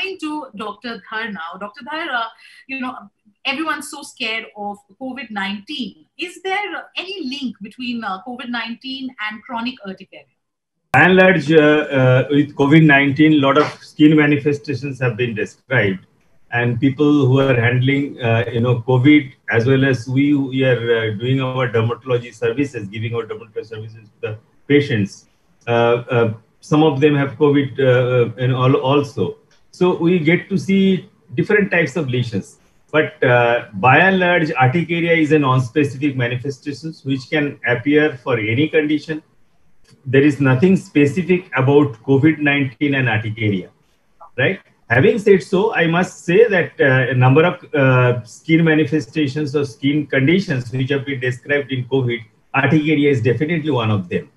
coming to Dr. Dhar now. Dr. Dhar, uh, you know, everyone's so scared of COVID 19. Is there any link between uh, COVID 19 and chronic urticaria? And large, uh, uh with COVID 19, a lot of skin manifestations have been described. And people who are handling, uh, you know, COVID, as well as we, we are uh, doing our dermatology services, giving our dermatology services to the patients. some of them have COVID and all also. So we get to see different types of lesions but uh, by and large, urticaria is a non-specific manifestation which can appear for any condition. There is nothing specific about COVID-19 and urticaria, right? Having said so, I must say that uh, a number of uh, skin manifestations or skin conditions which have been described in COVID, urticaria is definitely one of them.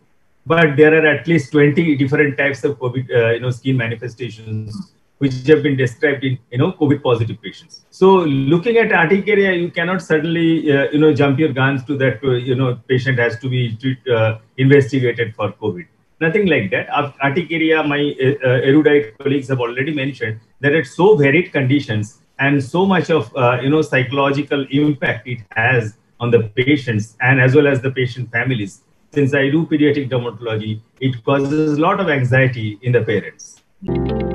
But there are at least 20 different types of COVID, uh, you know, skin manifestations which have been described in you know COVID positive patients. So looking at urticaria, you cannot suddenly uh, you know jump your guns to that uh, you know patient has to be treat, uh, investigated for COVID. Nothing like that. Urticaria, my uh, uh, erudite colleagues have already mentioned that it's so varied conditions and so much of you know psychological impact it has on the patients and as well as the patient families. Since I do pediatric dermatology, it causes a lot of anxiety in the parents.